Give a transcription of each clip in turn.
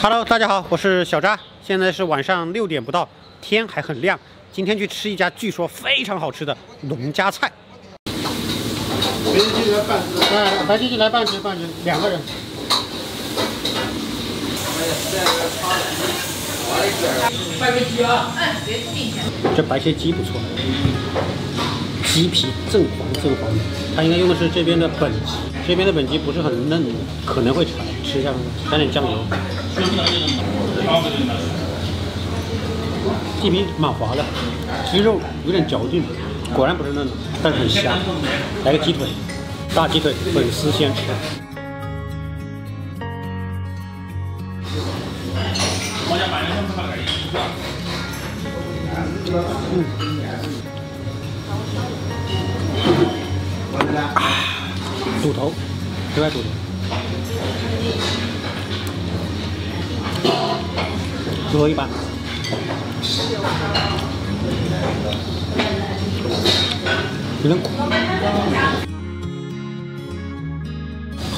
Hello，大家好，我是小扎，现在是晚上六点不到，天还很亮。今天去吃一家据说非常好吃的农家菜。白切鸡来半只，哎，白切鸡来半只，半只，两个人。半个鸡啊！嗯，别进去。这白切鸡不错，鸡皮正黄正黄的，它应该用的是这边的本鸡，这边的本鸡不是很嫩的，可能会柴，吃一下吧，加点酱油。鸡皮蛮滑的，鸡肉有点嚼劲，果然不是嫩的，但是很香。来个鸡腿，大鸡腿粉丝先吃。嗯。肚头，这块肚头。最后一把，有点苦，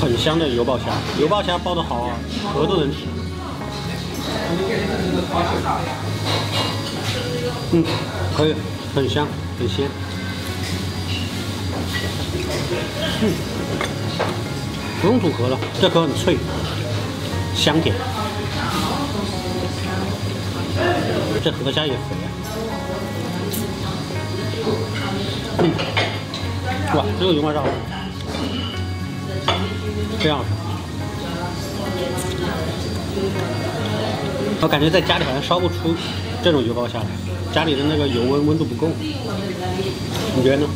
很香的油爆虾，油爆虾爆的好啊，壳都能吃。嗯，可以，很香，很鲜。嗯，不用吐壳了，这壳很脆，香甜。这河虾也肥啊！嗯，哇，这个油爆虾，非常好吃。我感觉在家里好像烧不出这种油包虾来，家里的那个油温温度不够。你觉得呢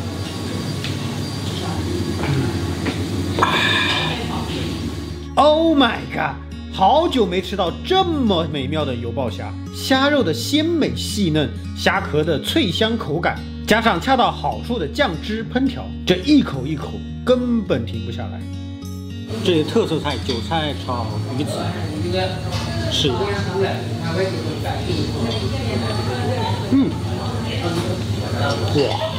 ？Oh my god！好久没吃到这么美妙的油爆虾，虾肉的鲜美细嫩，虾壳的脆香口感，加上恰到好处的酱汁烹调，这一口一口根本停不下来。这些特色菜韭菜炒鱼子，是。嗯，哇。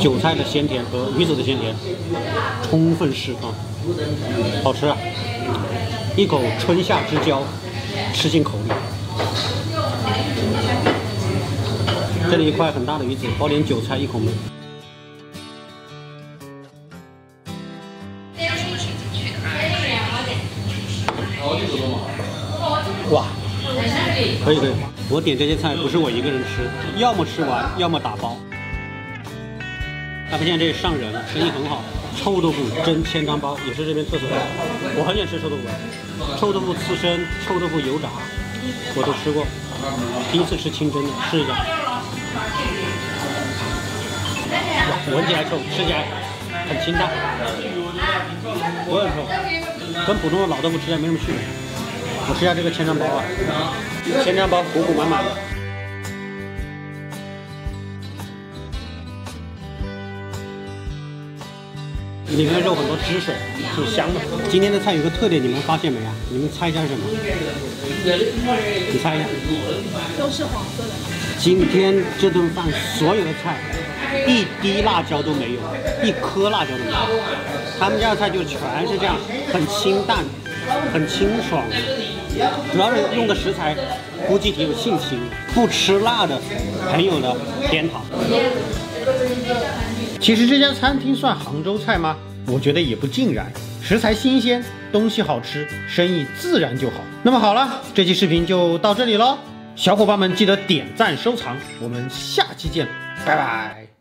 韭菜的鲜甜和鱼子的鲜甜充分释放，好吃啊！一口春夏之交，吃进口里。这里一块很大的鱼子，包点韭菜，一口没。哇，可以可以。我点这些菜不是我一个人吃，要么吃完，要么打包。大发现在这上人了，生意很好。臭豆腐蒸千张包也是这边特色菜，我很喜欢吃臭豆腐。臭豆腐刺身、臭豆腐油炸，我都吃过。第一次吃清蒸的，试一下。闻起来臭，吃起来很清淡，不很臭，跟普通的老豆腐吃起来没什么区别。我吃一下这个千张包啊，千张包鼓鼓满满的。里面肉很多汁水，很香的。今天的菜有个特点，你们发现没啊？你们猜一下是什么？你猜一下。都是黄色的。今天这顿饭所有的菜，一滴辣椒都没有，一颗辣椒都没有。他们家的菜就全是这样，很清淡，很清爽。主要是用的食材，估计挺有信心。不吃辣的朋友的天堂。其实这家餐厅算杭州菜吗？我觉得也不尽然，食材新鲜，东西好吃，生意自然就好。那么好了，这期视频就到这里喽，小伙伴们记得点赞收藏，我们下期见，拜拜。